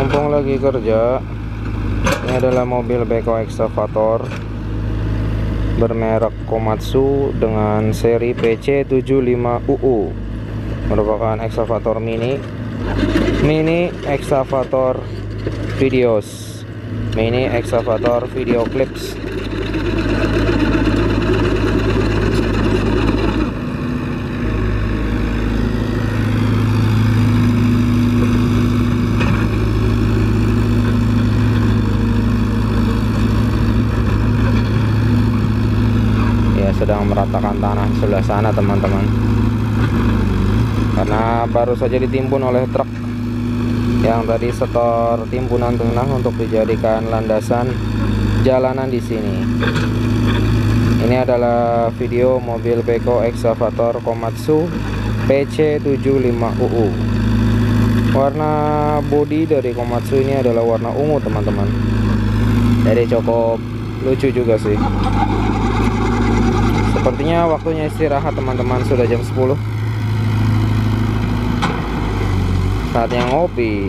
mumpung lagi kerja ini adalah mobil beko excavator bermerek Komatsu dengan seri PC75UU merupakan excavator mini mini excavator videos. Mini excavator video clips sedang meratakan tanah sebelah sana teman-teman karena baru saja ditimbun oleh truk yang tadi setor timbunan tanah untuk dijadikan landasan jalanan di sini. Ini adalah video mobil beko excavator Komatsu PC75UU. Warna bodi dari Komatsu ini adalah warna ungu, teman-teman. Jadi cukup lucu juga sih. Sepertinya waktunya istirahat, teman-teman. Sudah jam 10 saatnya ngopi